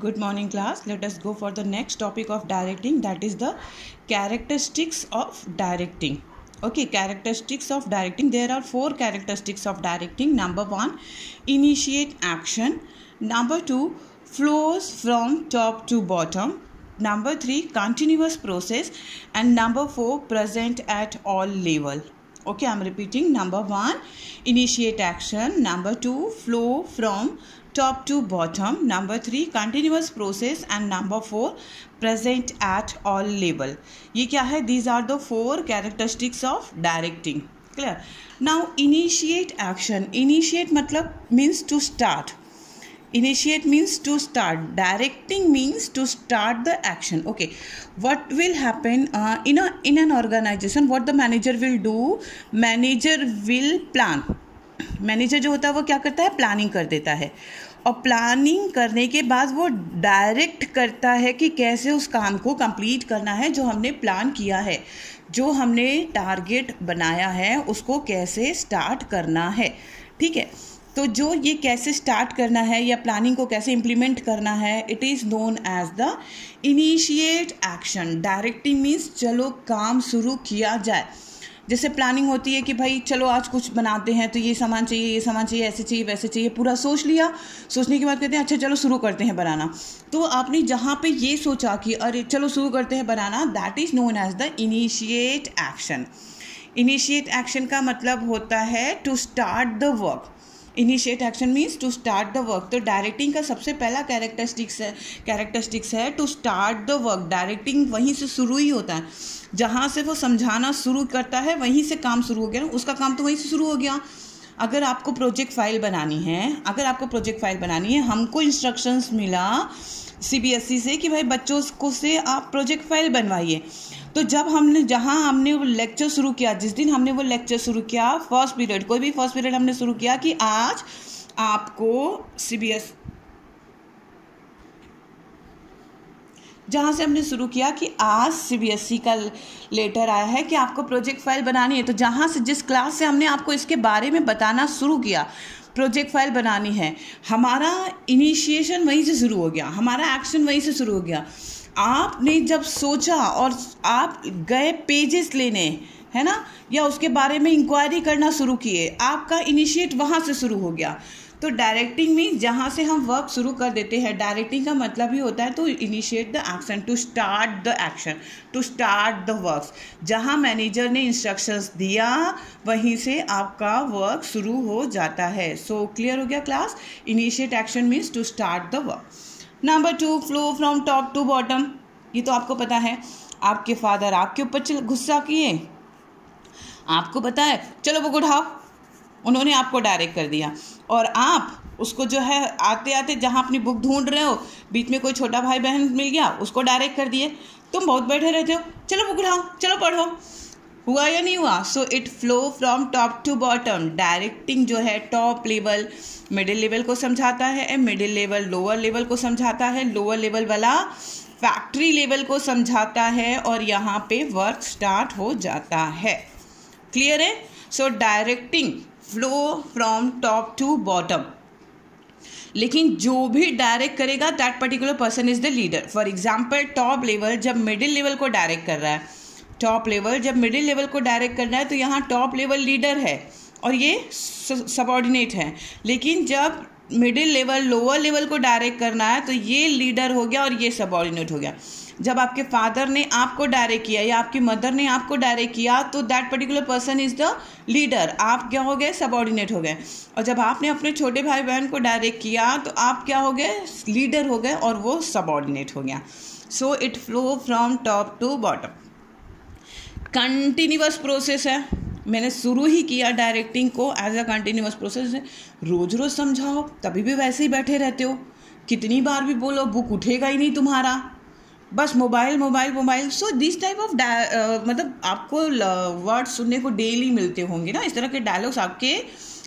good morning class. Let us go for the next topic of directing that is the characteristics of directing. Okay characteristics of directing. There are four characteristics of directing. Number 1 initiate action. Number 2 flows from top to bottom. Number 3 continuous process. And number 4 present at all level. Okay i'm repeating. Number 1 initiate action. Number 2 flow from top to bottom number 3 continuous process and number 4 present at all level ये क्या है these are the four characteristics of directing clear now initiate action initiate मतलब means to start initiate means to start directing means to start the action okay what will happen uh, in a in an organization what the manager will do manager will plan manager जो होता है वो क्या करता है? Planning कर देता है। और प्लानिंग करने के बाद वो डायरेक्ट करता है कि कैसे उस काम को कंप्लीट करना है, जो हमने प्लान किया है। जो हमने टारगेट बनाया है, उसको कैसे स्टार्ट करना है। ठीक है? तो जो ये कैसे स्टार्ट करना है या प्लानिंग को कैसे इम्प्लीमेंट करना है it is known as the initiate action directing means चलो काम शुरू किया जाए। जैसे प्लानिंग होती है कि भाई, चलो आज कुछ बनाते हैं तो ये सामान चाहिए, ये सामान चाहिए, ऐसे चाहिए, वैसे चाहिए, पूरा सोच लिया। सोचने के बाद कहते हैं अच्छा चलो शुरू करते हैं बनाना। तो आपने जहाँ पे ये सोचा कि, अरे, चलो शुरू करते हैं बनाना that is known as the initiate action initiate action का मतलब होता है to start the work initiate action means to start the work तो डायरेक्टिंग का सबसे पहला कैरेक्टरिस्टिक्स है कैरेक्टरिस्टिक्स है to start the work directing वहीं से शुरू ही होता है। जहाँ से वो समझाना शुरू करता है, वहीं से काम शुरू हो गया। ना उसका काम तो वहीं से शुरू हो गया। अगर आपको प्रोजेक्ट फ़ाइल बनानी है, अगर आपको प्रोजेक्ट फ़ाइल बनानी है, हमको इंस्ट्रक्शंस मिला सीबीएसई से कि भाई बच्चों को से आप प्रोजेक्ट फ़ाइल बनवाइए। तो जब हमने, जहाँ हमने वो लेक्चर शुरू किया, जिस दिन हमने वो लेक्चर शुरू किया फ़र्स्ट पीरियड कोई भी फ़र्स्ट पीरियड हमने शुरू किया कि आज आपको सी बी एस जहाँ से हमने शुरू किया कि आज सी बी एस ई का लेटर आया है कि आपको प्रोजेक्ट फ़ाइल बनानी है। तो जहाँ से, जिस क्लास से हमने आपको इसके बारे में बताना शुरू किया प्रोजेक्ट फ़ाइल बनानी है, हमारा इनिशिएशन वहीं से शुरू हो गया, हमारा एक्शन वहीं से शुरू हो गया। आपने जब सोचा और आप गए पेजेस लेने है ना? या उसके बारे में इंक्वायरी करना शुरू किए आपका इनिशिएट वहाँ से शुरू हो गया। तो डायरेक्टिंग मीन्स जहाँ से हम वर्क शुरू कर देते हैं। डायरेक्टिंग का मतलब ही होता है to initiate the action to start the action to start the work जहाँ मैनेजर ने इंस्ट्रक्शंस दिया वहीं से आपका वर्क शुरू हो जाता है। सो so, क्लियर हो गया class initiate action means to start the work number two flow from top to bottom ये तो आपको पता है। आपके फादर आपके ऊपर गुस्सा किए। आपको पता है। चलो बुक उठाओ। उन्होंने आपको डायरेक्ट कर दिया। और आप उसको जो है आते आते जहाँ अपनी बुक ढूंढ रहे हो, बीच में कोई छोटा भाई बहन मिल गया, उसको डायरेक्ट कर दिए। तुम बहुत बैठे रहते हो। चलो बुक उठाओ। चलो पढ़ो। हुआ या नहीं हुआ? So it flow from top to bottom directing जो है टॉप लेवल मिडिल लेवल को समझाता है and middle level lower level को समझाता है. लोअर लेवल वाला फैक्ट्री लेवल को समझाता है और यहाँ पे वर्क स्टार्ट हो जाता है. क्लियर है? So directing flow from top to bottom लेकिन जो भी डायरेक्ट करेगा that particular person is the leader for example top level जब मिडिल लेवल को डायरेक्ट कर रहा है टॉप लेवल जब मिडिल लेवल को डायरेक्ट करना है तो यहाँ टॉप लेवल लीडर है और ये सबॉर्डिनेट है। लेकिन जब मिडिल लेवल लोअर लेवल को डायरेक्ट करना है तो ये लीडर हो गया और ये सबॉर्डिनेट हो गया। जब आपके फादर ने आपको डायरेक्ट किया या आपकी मदर ने आपको डायरेक्ट किया तो that particular person is the leader आप क्या हो गए? सबॉर्डिनेट हो गए। और जब आपने अपने छोटे भाई बहन को डायरेक्ट किया तो आप क्या हो गए? लीडर हो गए और वो सबॉर्डिनेट हो गया। So it flow from top to bottom continuous process है। मैंने शुरू ही किया डायरेक्टिंग को एज अ कंटिन्यूस प्रोसेस रोज़ रोज़ समझाओ, तभी भी वैसे ही बैठे रहते हो। कितनी बार भी बोलो, बुक उठेगा ही नहीं तुम्हारा। बस mobile mobile mobile so this type of मतलब आपको वर्ड सुनने को डेली मिलते होंगे ना। इस तरह के डायलॉग्स आपके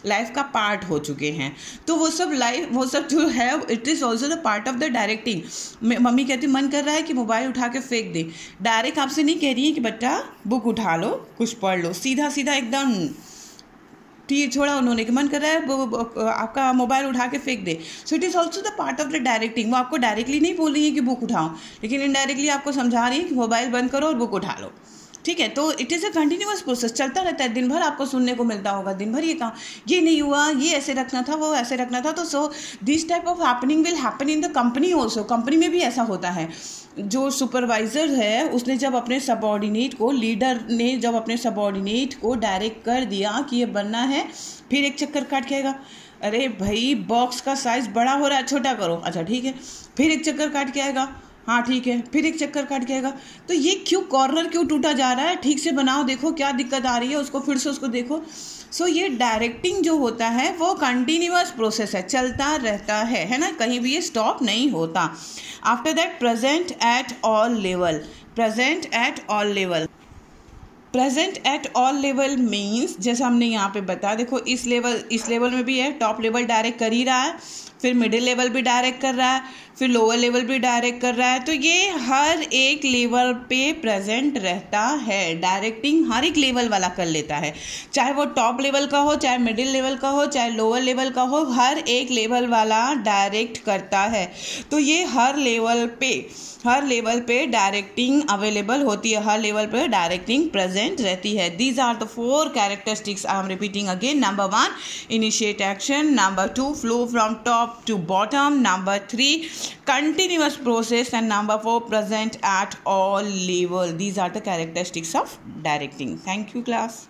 लाइफ का पार्ट हो चुके हैं। तो वो सब लाइफ वो सब जो है it is also the part of the directing mummy कहती, मन कर रहा है कि मोबाइल उठा के फेंक दे। डायरेक्ट आपसे नहीं कह रही है कि, बच्चा बुक उठा लो, कुछ पढ़ लो। सीधा सीधा एकदम ठीक छोड़ा उन्होंने कि, मन कर रहा है आपका मोबाइल उठा के फेंक दे। So it is also the part of the directing वो आपको डायरेक्टली नहीं बोल रही है कि बुक उठाओ। लेकिन इनडायरेक्टली आपको समझा रही है कि मोबाइल बंद करो और बुक उठा लो। ठीक है तो it is a continuous process चलता रहता है दिन भर आपको सुनने को मिलता होगा दिन भर ये कहा ये नहीं हुआ, ये ऐसे रखना था, वो ऐसे रखना था तो so this type of happening will happen in the company also company में भी ऐसा होता है। जो सुपरवाइज़र है, उसने जब अपने सबॉर्डिनेट को लीडर ने जब अपने सबॉर्डिनेट को डायरेक्ट कर दिया कि ये बनना है, फिर एक चक्कर काट के आएगा, अरे भाई बॉक्स का साइज़ बड़ा हो रहा है, छोटा करो अच्छा ठीक है, फिर एक चक्कर काट के आएगा हाँ ठीक है। फिर एक चक्कर काट के आएगा। तो ये क्यों कॉर्नर क्यों टूटा जा रहा है? ठीक से बनाओ, देखो क्या दिक्कत आ रही है, उसको फिर से उसको देखो। सो ये डायरेक्टिंग जो होता है, वो कंटिन्यूस प्रोसेस है, चलता रहता है है ना? कहीं भी ये स्टॉप नहीं होता। After that present at all level present at all level present at all level means जैसा हमने यहाँ पे बताया, देखो इस लेवल इस लेवल में भी है टॉप लेवल डायरेक्ट कर ही रहा है, फिर मिडिल लेवल भी डायरेक्ट कर रहा है फिर लोअर लेवल भी डायरेक्ट कर रहा है। तो ये हर एक लेवल पे प्रेजेंट रहता है। डायरेक्टिंग हर एक लेवल वाला कर लेता है। चाहे वो टॉप लेवल का हो, चाहे मिडिल लेवल का हो, चाहे लोअर लेवल का हो, हर एक लेवल वाला डायरेक्ट करता है। तो ये हर लेवल पे, हर लेवल पे डायरेक्टिंग अवेलेबल होती है। हर लेवल पे डायरेक्टिंग प्रेजेंट रहती है। These are the four characteristics I am repeating again number one initiate action number two flow from top to bottom number 3 continuous process and number 4 present at all level. These are the characteristics of directing. Thank you class